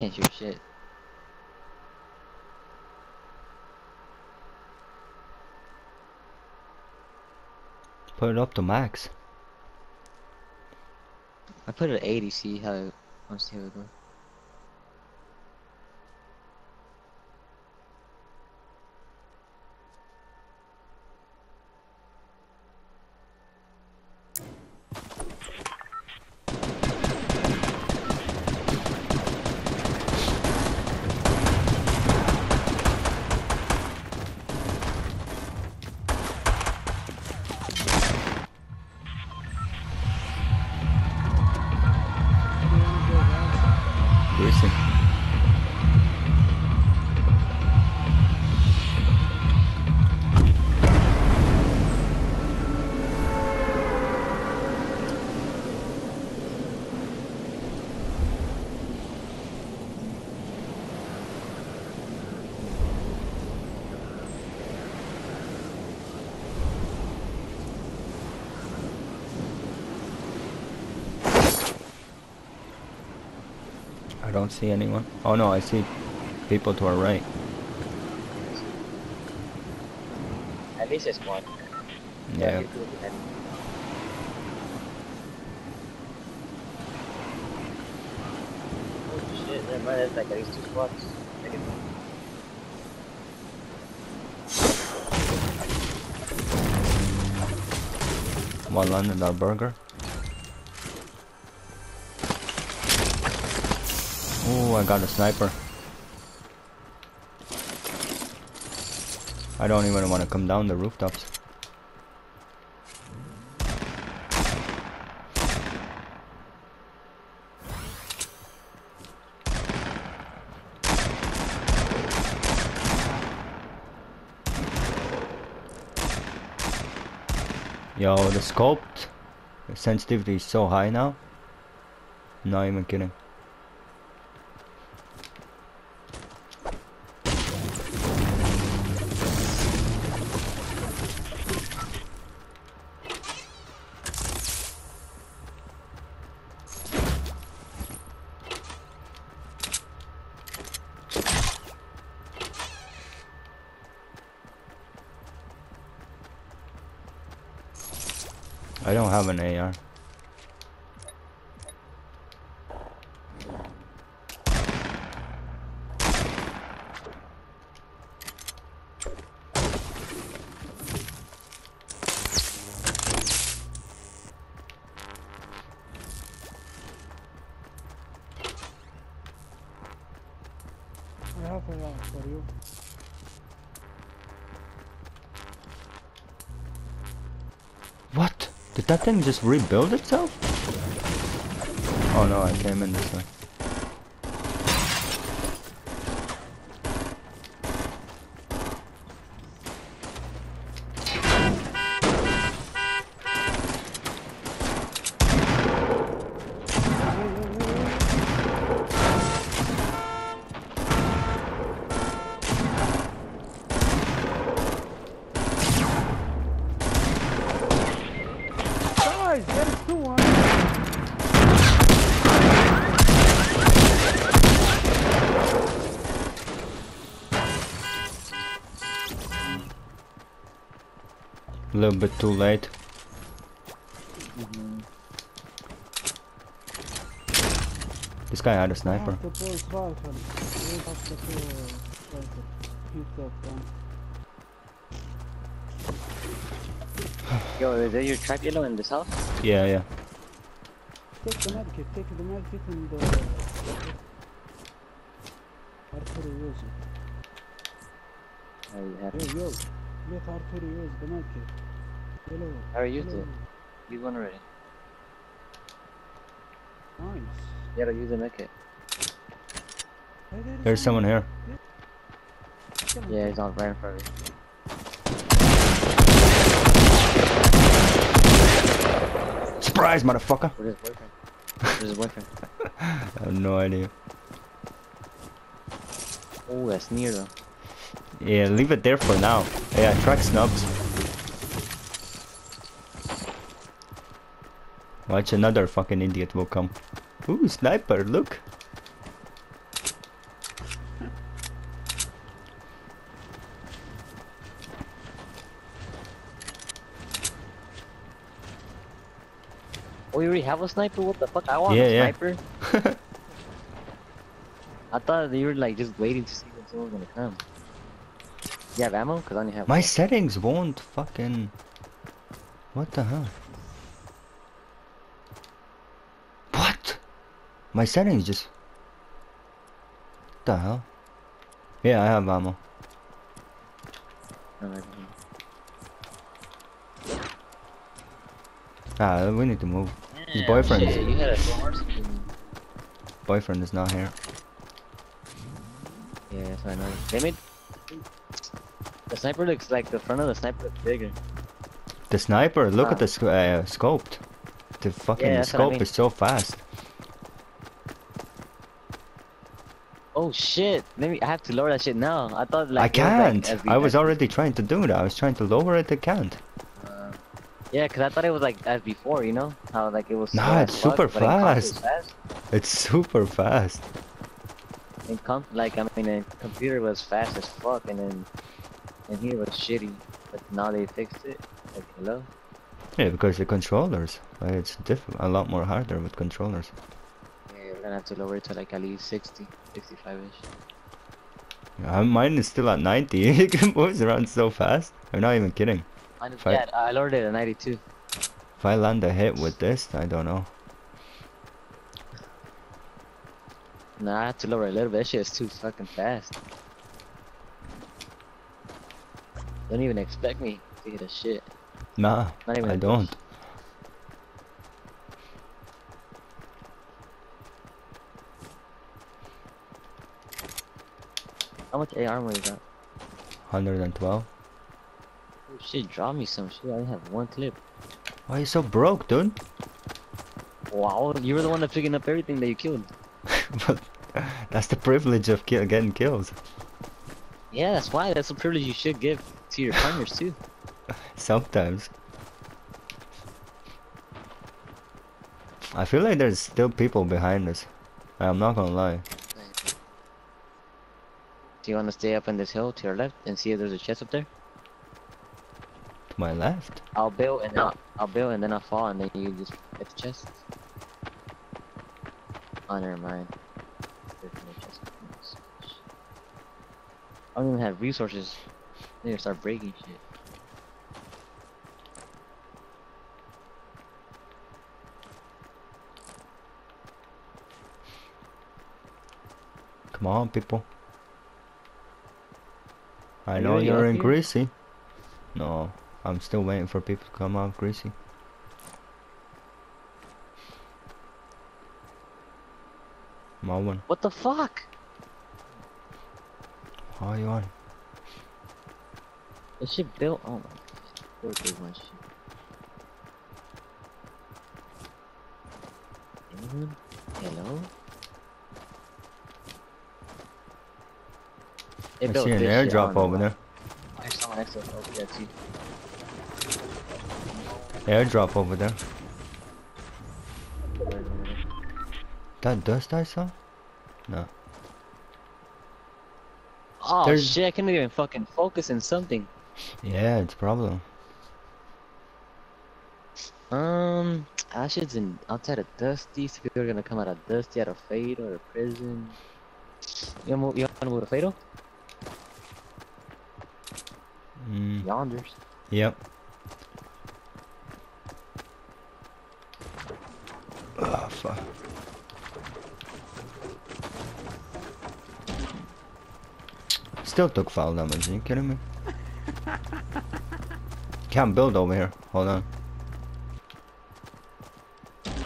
Can't shoot shit. Put it up to max. I put it at 80, see how it wants to see how don't see anyone. Oh no, I see people to our right. At least it's one. Yeah. you do it then. Oh shit, never mind, there's like at least two spots. One landed our burger. I got a sniper. I don't even want to come down the rooftops. Yo, the scoped sensitivity is so high now. Not even kidding. Have an AR. That thing just rebuild itself? Oh no, I came in this way. Guys, there is two one. A little bit too late. This guy had a sniper. Have to pull rifle. We have to pull rifle. Hit that one. Yo, is there your trap yellow in this house? Yeah, yeah. Take the medkit, take the medkit and uh, Arthur use it. Have Hey, yo, let Arthur use the medkit. Hello. I already used hello. it. Use one already. Nice. Yeah, to use the medkit. Hey, there is There's someone here. Yeah, he's on right in front of me. Surprise, motherfucker! Where's his boyfriend? Where's his boyfriend? I have no idea. Oh, that's near though. Yeah, leave it there for now. Yeah, track snubs. Watch another fucking idiot will come. Ooh, sniper, look! Oh, you already have a sniper? What the fuck? I want yeah, a yeah. sniper. I thought you were like just waiting to see when someone's gonna come. You have ammo? Cause I only have. My one. settings won't fucking. What the hell? My settings just. What the hell? Yeah, I have ammo. Ah, we need to move. His boyfriend. shit, you had a. Boyfriend is not here. Yeah, that's what I know. They made. The sniper looks like the front of the sniper looks bigger. The sniper, look Ah. at the sc uh, scoped. The fucking Yeah, what I scope mean. is so fast. Oh shit! Maybe I have to lower that shit now. I thought like I it was, like, can't. I was already trying to do that. I was trying to lower it. I can't. Uh, yeah, cause I thought it was like as before, you know how like it was. Nah, it's super it fast. fast. It's super fast. In comp, like I mean, in computer was fast as fuck, and then and here was shitty. But now they fixed it. Like hello. Yeah, because the controllers. Like, it's diff a lot more harder with controllers. Yeah, gonna have to lower it to like at least 60, 65 ish. Uh, mine is still at 90. it moves around so fast. I'm not even kidding. Mine is, If I- I lowered it at 92. If I land a hit with this, I don't know. Nah, I have to lower it a little bit. That shit is too fucking fast. Don't even expect me to hit a shit. Nah, Not even I don't. How much AR armor you got? 112. Oh shit, draw me some shit. I only have one clip. Why are you so broke, dude? Wow, you were the one that picking up everything that you killed. but that's the privilege of ki getting kills. Yeah, that's why. That's a privilege you should give to your partners too. Sometimes. I feel like there's still people behind us. I'm not gonna lie. Do you want to stay up on this hill to your left and see if there's a chest up there? To my left. I'll build and then I'll, I'll build and then I'll fall and then you just get the chest. Oh, never mind. There's no chest. I don't even have resources. I need to start breaking shit. Come on, people. I know you're in here? Greasy. Eh? No, I'm still waiting for people to come out Greasy. Come on, one. What the fuck? How are you on? This shit built. Oh my much. Anyone? Hello? They I see an this shit, I airdrop over there. There's someone next to us. Oh, yeah, too. Airdrop over there. Where is it? That dust I saw? No. Oh There's- shit, I couldn't even fucking focus in something. Yeah, it's a problem. Um, Ashes in outside of Dusty. So people are gonna come out of Dusty, out of Fatal or prison. You wanna move, you wanna move to Fatal? Mm, Yonders. yep. Oh, fuck. Still took foul damage, are you kidding me? Can't build over here. Hold on.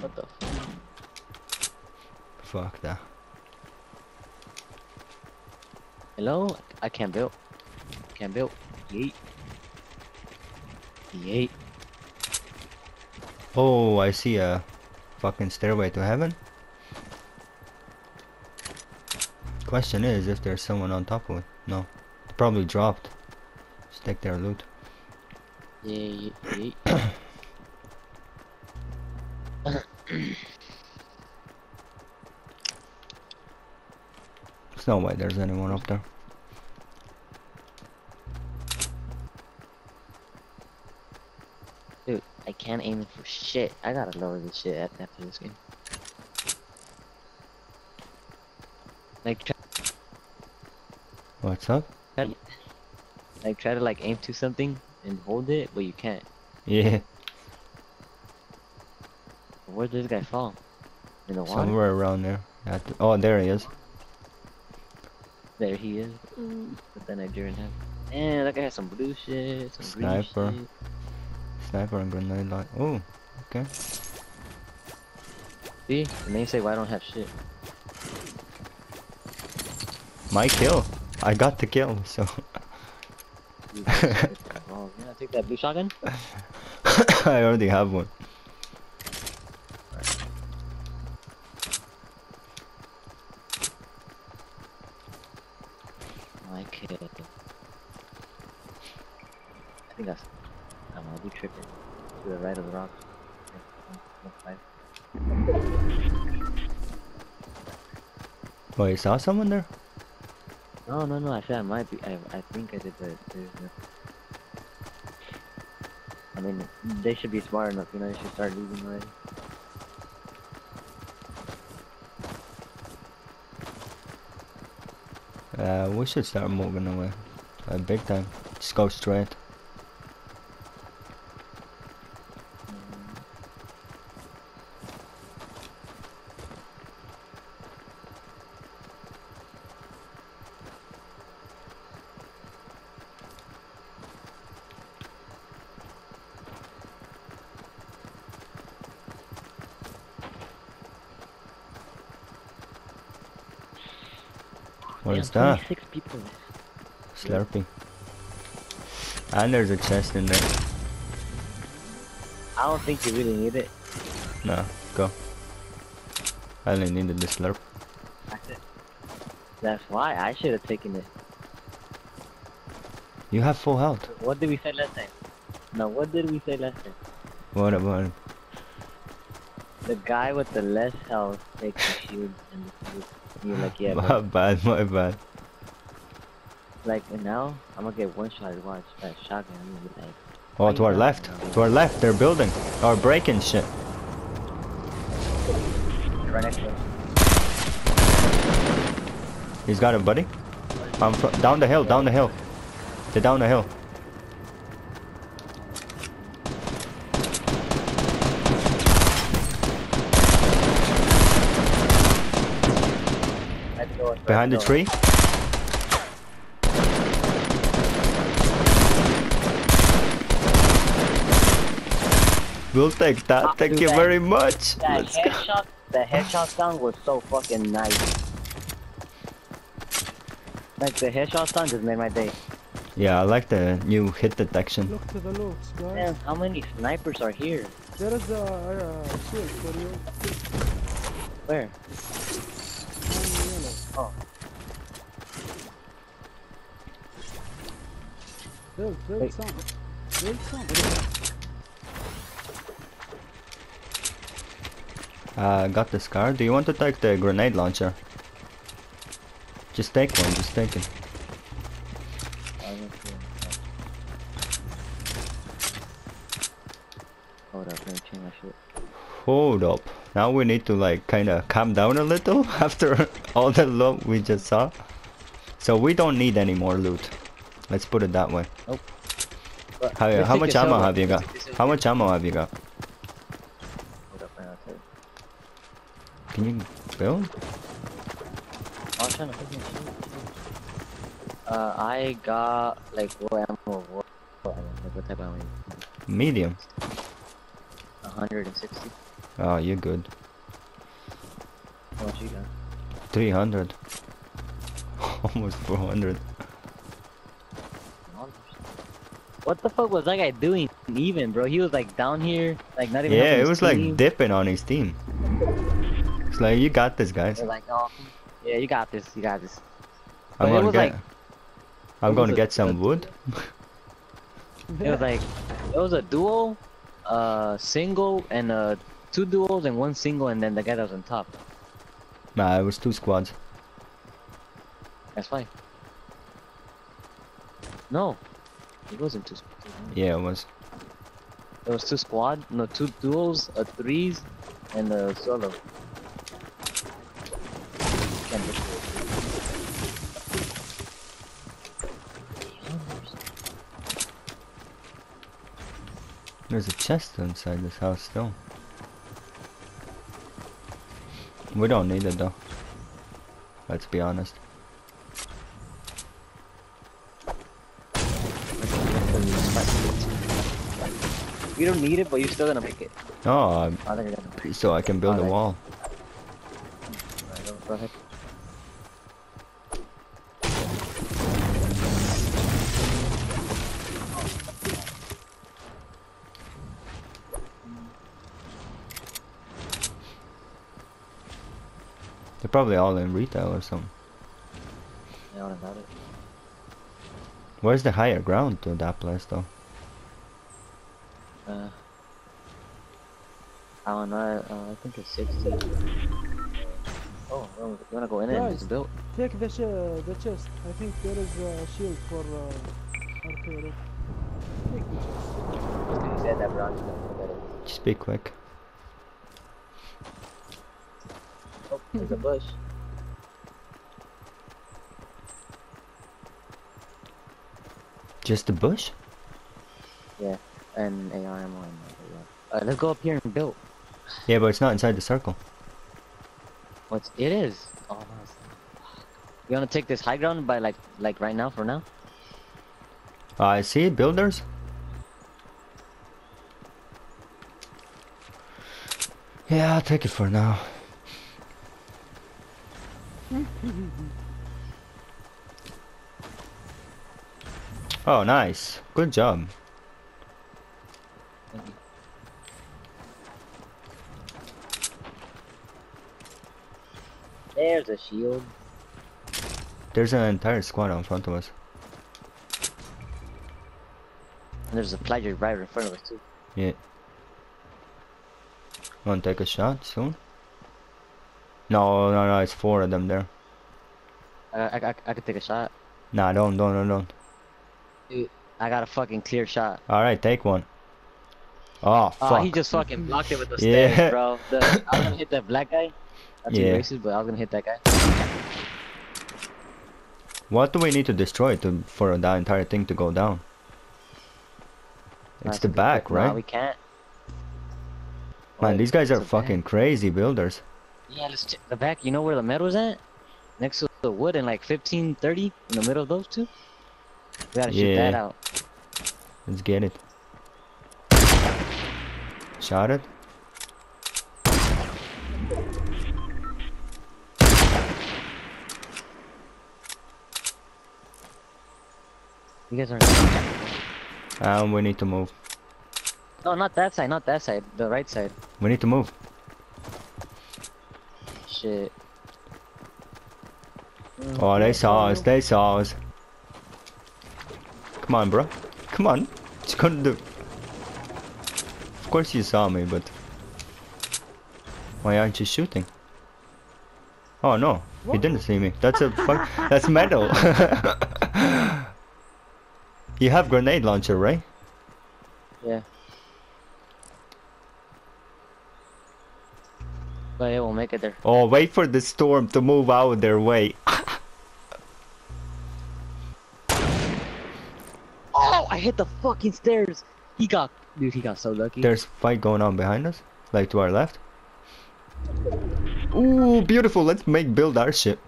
What the fuck? Fuck that. Hello? I can't build. Can't build. Yeet. Yeet. Oh, I see a fucking stairway to heaven. Question is if there's someone on top of it. No. It probably dropped. Just take their loot. Yeah, yeet, yeet. There's no way there's anyone up there. Can't aim for shit. I gotta lower this shit after this game. Like try, What's up? like try to like aim to something and hold it, but you can't. Yeah, Where did this guy fall? In the water? somewhere around there. At the- oh, there he is. There he is. With the Nigerian hat. Man, that guy has some blue shit, some Sniper. green shit. Sniper and grenade light. Oh, okay. See? The name say why I don't have shit. My kill. I got the kill, so You got shit. oh, take that blue shotgun. I already have one. My kid. I think that's. I don't know, we tripping. To the right of the rock. Okay, one- one five. Wait, you saw someone there? No, no, no. I said I might be. I, I think I did, but there's no. I mean, they should be smart enough. You know, they should start leaving already. Uh, we should start moving away. Uh, big time. Just go straight. What is that? Six people. Slurpee. And there's a chest in there. I don't think you really need it. No, go. I only needed the slurp. That's it. That's why I should have taken it. You have full health. What did we say last time? No, what did we say last time? What about The guy with the less health takes the shield and the shield. You're like, yeah, My bad, my bad. like now I'm gonna get one shot. Watch that shotgun. I'm gonna be like, Oh, to our left. To our left, they're building. Or breaking shit. right next to us. He's got it, buddy. I'm down the hill, down the hill. They're down the hill. Let's go, let's go, Behind the tree. We'll take that. Thank you that. very much. That Let's go. the headshot sound was so fucking nice. Like the headshot sound just made my day. Yeah, I like the new hit detection. Look to the looks, guys. Man, how many snipers are here? There is a uh, shield for you. Where? Only yellow. Oh. Build, build Wait. some. Build some. Uh, got this scar. Do you want to take the grenade launcher? Just take one. Just take it. I don't feel Hold up, let me change my shit. Hold up. Now we need to like kind of calm down a little after all the loot we just saw. So we don't need any more loot. Let's put it that way. But How, how much ammo silver. have you got? Let's take the How much ammo have you got? Hold up, man, I'll tell you. Can you build? I was trying to fucking shoot. Uh, I got like what ammo? What, what? Like what type of ammo? Medium. 160. Oh, you're good. How much you got? 300. Almost 400. What the fuck was that guy doing? Even, bro, he was like down here, like not even. Yeah, it was like dipping on his team. It's like, you got this, guys. They're like, oh, yeah, you got this, you got this. I'm But gonna get. like- I'm gonna a- get some wood. It was like, it was a duo, uh, single, and uh, two duos and one single, and then the guy that was on top. Nah, it was two squads. That's fine. No, it wasn't two. squads. Yeah, it was. There was two squad, no two duos, a threes, and a solo. Can't be sure. There's a chest inside this house still. We don't need it though. Let's be honest. You don't need it, but you're still gonna make it. No, I'm, I think gonna so I can build a Alright. wall. Probably all in retail or something. Yeah, what about it? Where's the higher ground to that place though? Uh, I don't know. Uh, I think it's 60. Oh, well, you wanna go in it and Guys. just build? Take the, ch the chest. I think there is a shield for uh, Arturo. Take the chest. You said that, bro. I'm just gonna forget it. Just be quick. There's a bush. Just a bush? Yeah, and AR ammo and uh. Let's go up here and build. Yeah, but it's not inside the circle. What's it is? Oh, it's not. You wanna take this high ground by like like right now for now? Uh, I see builders. Yeah, I'll take it for now. oh, nice. Good job. There's a shield. There's an entire squad in front of us. And there's a pleasure right in front of us too. Yeah. Want to take a shot soon? No, no, no, it's four of them there. I I I, I could take a shot. Nah, don't, don't, don't, don't. Dude, I got a fucking clear shot. Alright, take one. Oh, Oh, fuck. he just fucking blocked it with the Yeah. stairs, bro. The, I was gonna hit that black guy. That's Yeah. racist, but I was gonna hit that guy. What do we need to destroy to for that entire thing to go down? It's Nice the back, right? Nah, we can't. Man, Wait, these guys are fucking crazy builders. Yeah, let's check the back. You know where the metal's at? Next to the wood and like 15, 30 in the middle of those two. We gotta shoot that out. Let's get it. Shot it. You guys are. And um, we need to move. No, not that side. Not that side. The right side. We need to move. Shit. Oh, they saw us. They saw us. Come on, bro. Come on. It's gonna do. Of course you saw me, but why aren't you shooting? Oh no, he didn't see me. That's a fuck. That's metal. you have grenade launcher, right? Yeah. But it won't make it there. Oh, wait for the storm to move out of their way. Oh, I hit the fucking stairs. He got, dude. He got so lucky. There's fight going on behind us, like to our left. Ooh, beautiful. Let's make build our ship.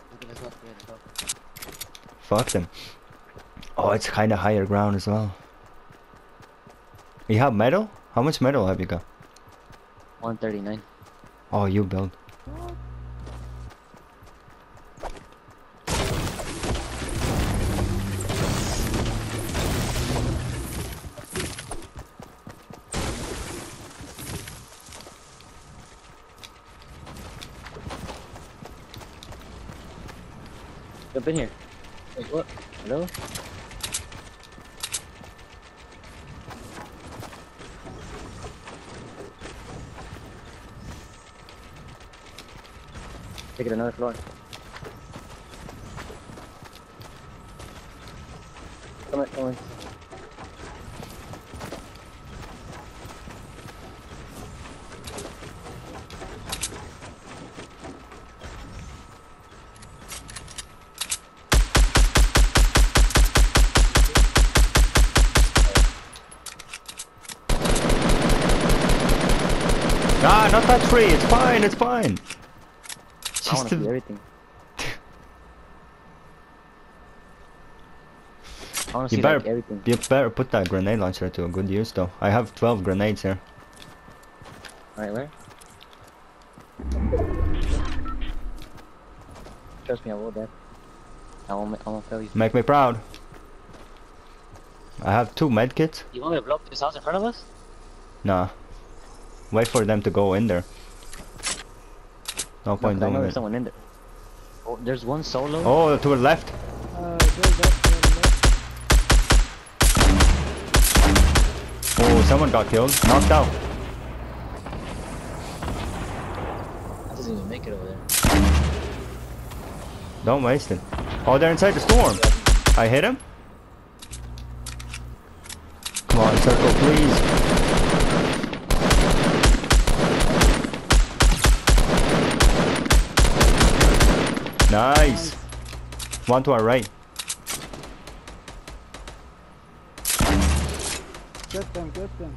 Fuck them. Oh, it's kind of higher ground as well. You have metal? How much metal have you got? 139. Oh, you build. Jump in here. Wait, what? Hello? Take it another floor. Come on, come on. Ah, not that tree, it's fine, it's fine. I wanna Just see everything. I wanna You see better- like everything. you better put that grenade launcher to a good use, though. I have 12 grenades here. Alright, where? Trust me, I will, Dad. I won't, I won't fail you. Make me proud. I have two medkits. You want me to blow up this house in front of us? Nah. Wait for them to go in there. No No, point 'cause I know doing there's it. someone in there. Oh, there's one solo. Oh, to the left. Uh, there's that left. Oh, someone got killed. Knocked out. I doesn't even make it over there. Don't waste it. Oh, they're inside the storm. I hit him. Come on, circle, please. Nice. One to our right. Get them, get them.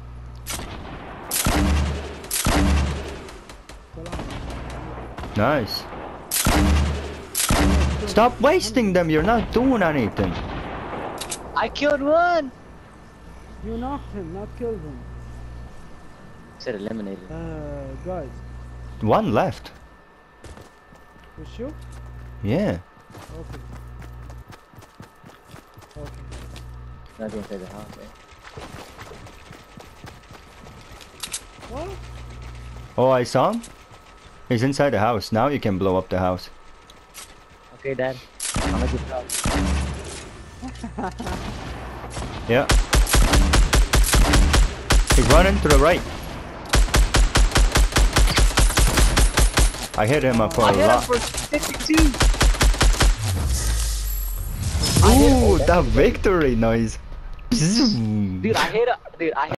Nice. Stop wasting them. You're not doing anything. I killed one! You knocked him, not killed him. Said eliminated. Uh, guys, One left. with you? Yeah. Okay. Okay. Not inside the house, eh? What? Oh, I saw him. He's inside the house. Now you can blow up the house. Okay, Dad. Make you proud. Yeah. He's running to the right. I hit him up for I a hit him lot. for 52! Ooh, that victory noise. Dude, I hit him. Dude, I